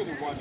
anyone